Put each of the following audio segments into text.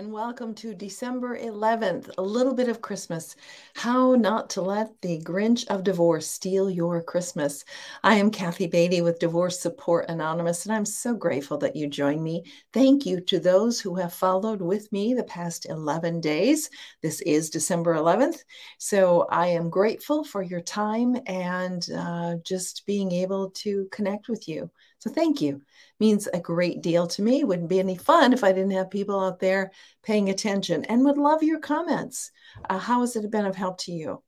And welcome to December 11th, a little bit of Christmas. How not to let the Grinch of divorce steal your Christmas. I am Kathey Batey with Divorce Support Anonymous, and I'm so grateful that you joined me. Thank you to those who have followed with me the past 11 days. This is December 11th, so I am grateful for your time and uh, just being able to connect with you. So thank you means a great deal to me. Wouldn't be any fun if I didn't have people out there paying attention and would love your comments. Uh, how has it been of help to you?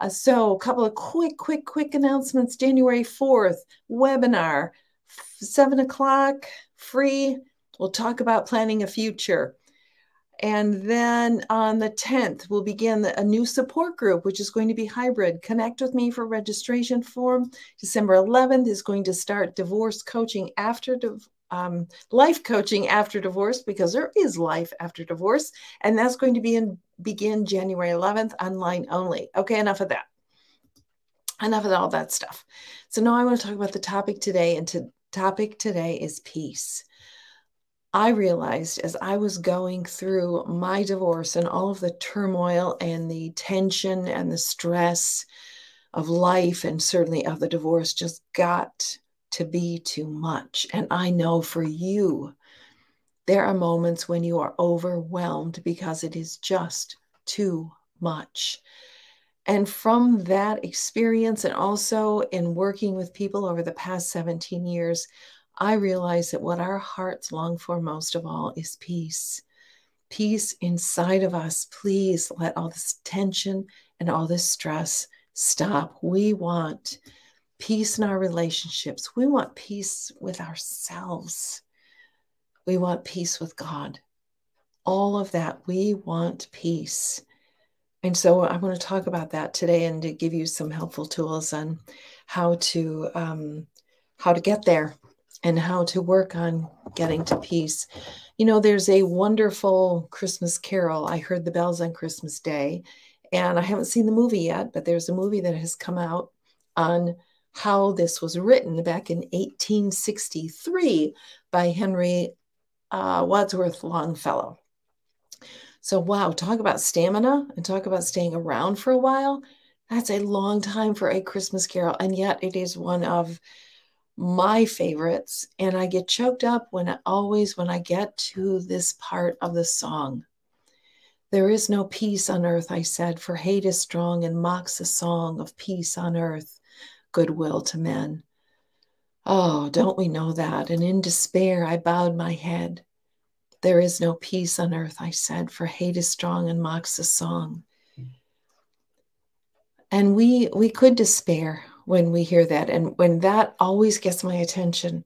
Uh, so, a couple of quick, quick, quick announcements. January 4th, webinar, seven o'clock, free. We'll talk about planning a future. And then on the 10th, we'll begin a new support group, which is going to be hybrid. Connect with me for registration form. December 11th is going to start divorce coaching after um, life coaching after divorce because there is life after divorce. And that's going to be in, begin January 11th, online only. Okay, enough of that. Enough of all that stuff. So now I want to talk about the topic today. And to topic today is peace. I realized as I was going through my divorce and all of the turmoil and the tension and the stress of life and certainly of the divorce just got to be too much. And I know for you, there are moments when you are overwhelmed because it is just too much. And from that experience, and also in working with people over the past 17 years, I realize that what our hearts long for most of all is peace. Peace inside of us. Please let all this tension and all this stress stop. We want peace in our relationships. We want peace with ourselves. We want peace with God. All of that, we want peace. And so I want to talk about that today and to give you some helpful tools on how to um, how to get there and how to work on getting to peace. You know, there's a wonderful Christmas carol. I heard the bells on Christmas Day, and I haven't seen the movie yet, but there's a movie that has come out on how this was written back in 1863 by Henry uh, Wadsworth Longfellow. So, wow, talk about stamina and talk about staying around for a while. That's a long time for a Christmas carol, and yet it is one of my favorites and i get choked up when I, always when i get to this part of the song. There is no peace on earth i said for hate is strong and mocks the song of peace on earth goodwill to men. Oh don't we know that? And in despair i bowed my head. There is no peace on earth i said for hate is strong and mocks the song. And we we could despair when we hear that. And when that always gets my attention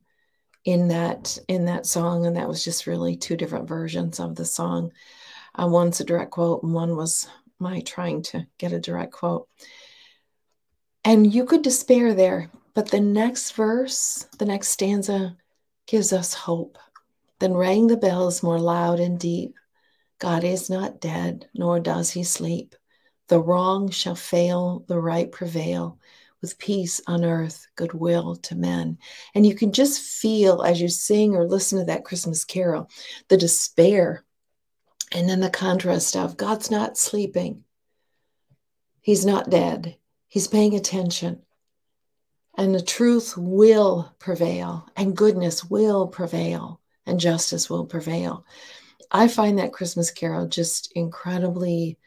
in that in that song and that was just really two different versions of the song. Uh, one's a direct quote and one was my trying to get a direct quote. And you could despair there but the next verse the next stanza gives us hope. Then rang the bells more loud and deep. God is not dead nor does he sleep. The wrong shall fail the right prevail with peace on earth, goodwill to men. And you can just feel as you sing or listen to that Christmas carol the despair and then the contrast of God's not sleeping, He's not dead, He's paying attention. And the truth will prevail, and goodness will prevail, and justice will prevail. I find that Christmas carol just incredibly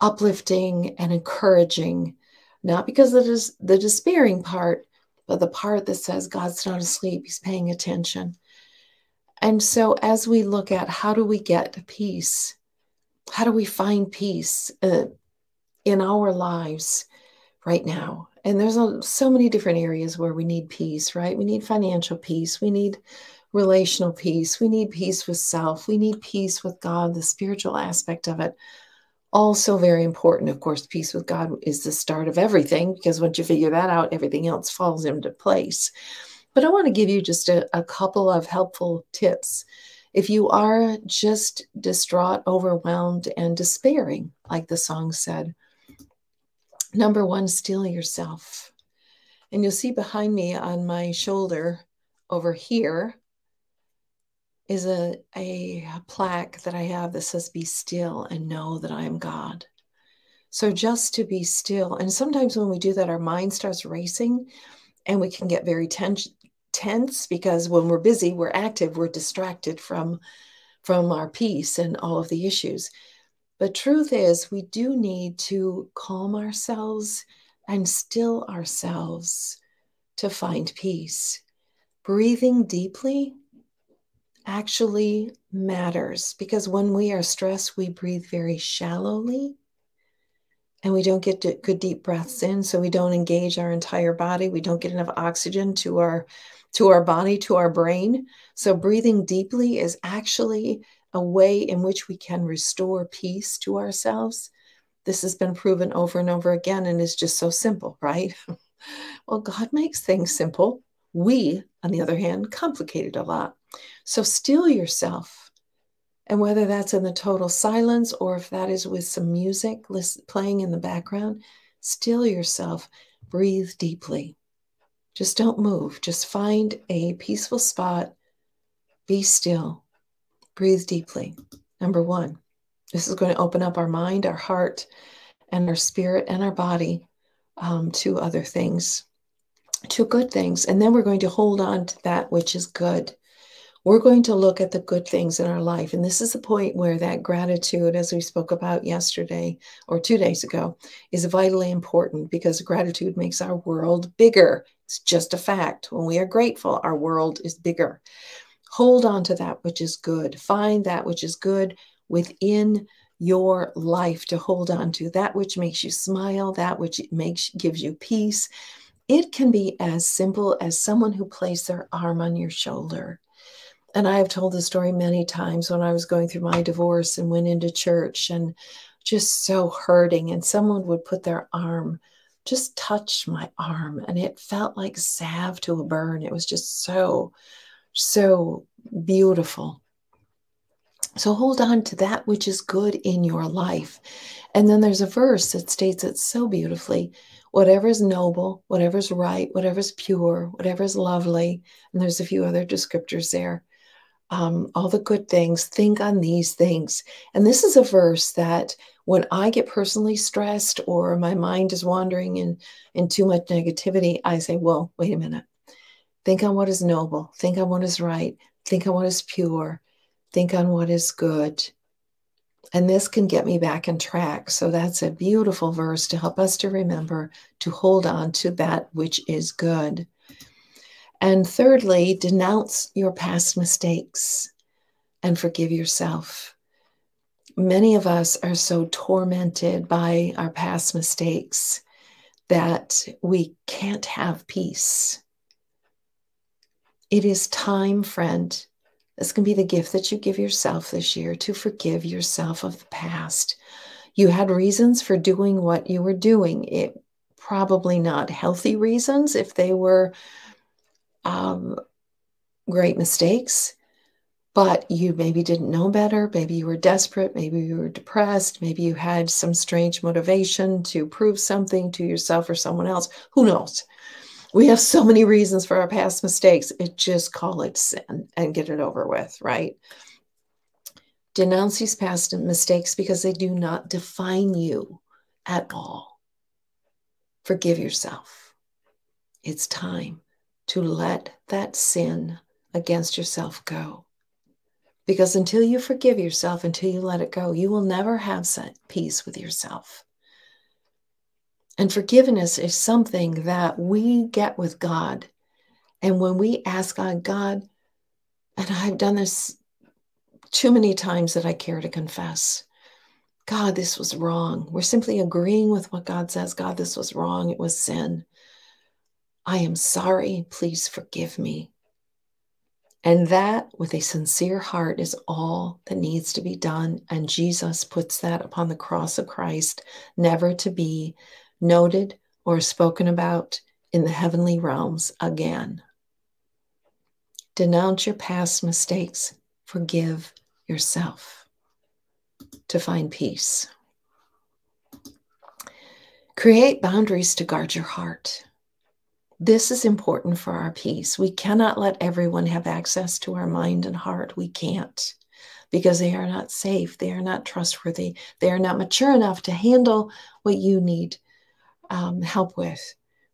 uplifting and encouraging not because of the, the despairing part, but the part that says God's not asleep, He's paying attention. And so, as we look at how do we get peace, how do we find peace uh, in our lives right now? And there's a, so many different areas where we need peace, right? We need financial peace, we need relational peace, we need peace with self, we need peace with God, the spiritual aspect of it also very important of course peace with god is the start of everything because once you figure that out everything else falls into place. But i want to give you just a, a couple of helpful tips. If you are just distraught overwhelmed and despairing like the song said number one still yourself. And you'll see behind me on my shoulder over here is a, a plaque that I have that says, Be still and know that I am God. So just to be still. And sometimes when we do that, our mind starts racing and we can get very tense, tense because when we're busy, we're active, we're distracted from, from our peace and all of the issues. But truth is, we do need to calm ourselves and still ourselves to find peace. Breathing deeply actually matters because when we are stressed, we breathe very shallowly and we don't get good deep breaths in. So we don't engage our entire body. We don't get enough oxygen to our to our body to our brain. So breathing deeply is actually a way in which we can restore peace to ourselves. This has been proven over and over again and is just so simple right? Well god makes things simple. We on the other hand complicate it a lot so still yourself and whether that's in the total silence or if that is with some music playing in the background, still yourself, breathe deeply. Just don't move. Just find a peaceful spot, be still, breathe deeply. Number one, this is going to open up our mind, our heart, and our spirit and our body um, to other things, to good things. And then we're going to hold on to that which is good we're going to look at the good things in our life. And this is the point where that gratitude, as we spoke about yesterday or two days ago, is vitally important because gratitude makes our world bigger. It's just a fact. When we are grateful, our world is bigger. Hold on to that which is good. Find that which is good within your life to hold on to, that which makes you smile, that which makes gives you peace. It can be as simple as someone who placed their arm on your shoulder and I have told the story many times when I was going through my divorce and went into church and just so hurting. And someone would put their arm, just touch my arm, and it felt like salve to a burn. It was just so, so beautiful. So hold on to that which is good in your life. And then there's a verse that states it so beautifully whatever is noble, whatever is right, whatever is pure, whatever is lovely. And there's a few other descriptors there um, all the good things, think on these things. And this is a verse that when I get personally stressed or my mind is wandering in, in too much negativity, I say, well, wait a minute. Think on what is noble. Think on what is right. Think on what is pure. Think on what is good. And this can get me back on track. So that's a beautiful verse to help us to remember to hold on to that which is good. And thirdly, denounce your past mistakes and forgive yourself. Many of us are so tormented by our past mistakes that we can't have peace. It is time, friend. This can be the gift that you give yourself this year to forgive yourself of the past. You had reasons for doing what you were doing. It probably not healthy reasons if they were um, great mistakes, but you maybe didn't know better. Maybe you were desperate. Maybe you were depressed. Maybe you had some strange motivation to prove something to yourself or someone else. Who knows? We have so many reasons for our past mistakes. It just call it sin and get it over with, right? Denounce these past mistakes because they do not define you at all. Forgive yourself. It's time to let that sin against yourself go. Because until you forgive yourself, until you let it go, you will never have peace with yourself. And forgiveness is something that we get with God. And when we ask God, God, and I've done this too many times that I care to confess, God, this was wrong. We're simply agreeing with what God says. God, this was wrong. It was sin. I am sorry. Please forgive me. And that, with a sincere heart, is all that needs to be done. And Jesus puts that upon the cross of Christ, never to be noted or spoken about in the heavenly realms again. Denounce your past mistakes, forgive yourself to find peace. Create boundaries to guard your heart This is important for our peace. We cannot let everyone have access to our mind and heart. We can't because they are not safe. They are not trustworthy. They are not mature enough to handle what you need um, help with.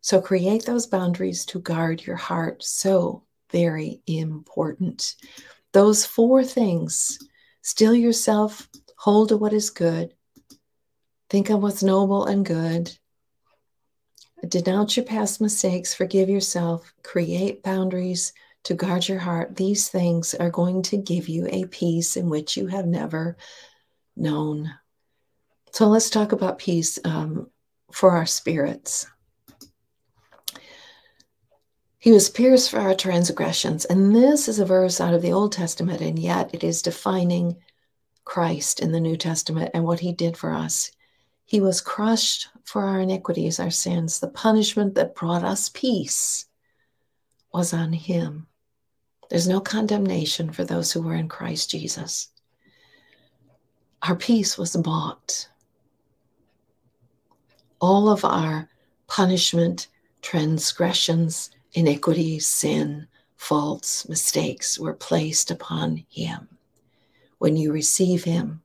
So create those boundaries to guard your heart. So very important. Those four things still yourself, hold to what is good, think of what's noble and good, denounce your past mistakes, forgive yourself, create boundaries to guard your heart. These things are going to give you a peace in which you have never known. So let's talk about peace um, for our spirits. He was pierced for our transgressions. And this is a verse out of the Old Testament, and yet it is defining Christ in the New Testament and what he did for us. He was crushed for our iniquities, our sins. The punishment that brought us peace was on him. There's no condemnation for those who were in Christ Jesus. Our peace was bought. All of our punishment, transgressions, iniquity, sin, faults, mistakes were placed upon him. When you receive him,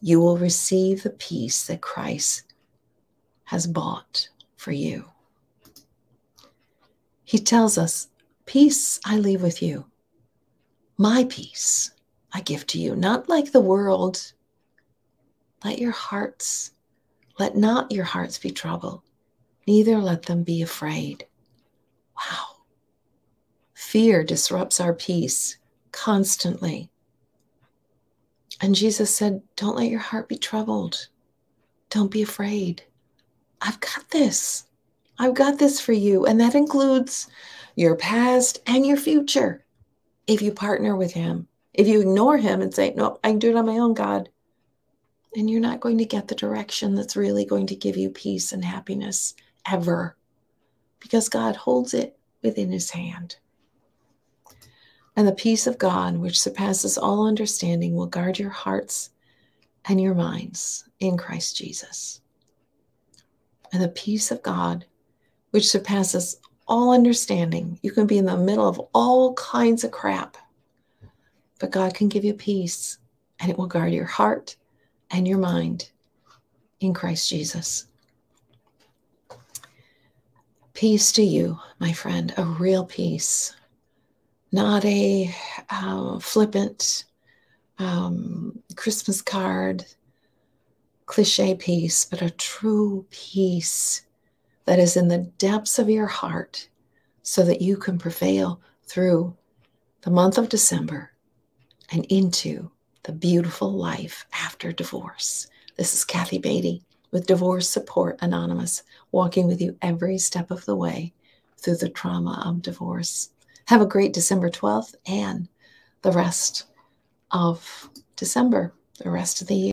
you will receive the peace that Christ has bought for you. He tells us, Peace I leave with you. My peace I give to you, not like the world. Let your hearts, let not your hearts be troubled, neither let them be afraid. Wow. Fear disrupts our peace constantly. And Jesus said, Don't let your heart be troubled. Don't be afraid. I've got this. I've got this for you. And that includes your past and your future. If you partner with Him, if you ignore Him and say, No, I can do it on my own, God, then you're not going to get the direction that's really going to give you peace and happiness ever because God holds it within his hand. And the peace of God, which surpasses all understanding, will guard your hearts and your minds in Christ Jesus. And the peace of God, which surpasses all understanding, you can be in the middle of all kinds of crap, but God can give you peace and it will guard your heart and your mind in Christ Jesus. Peace to you, my friend, a real peace, not a uh, flippant um, Christmas card, cliche peace, but a true peace that is in the depths of your heart so that you can prevail through the month of December and into the beautiful life after divorce. This is Kathey Batey with Divorce Support Anonymous, walking with you every step of the way through the trauma of divorce. Have a great December 12th and the rest of December, the rest of the year.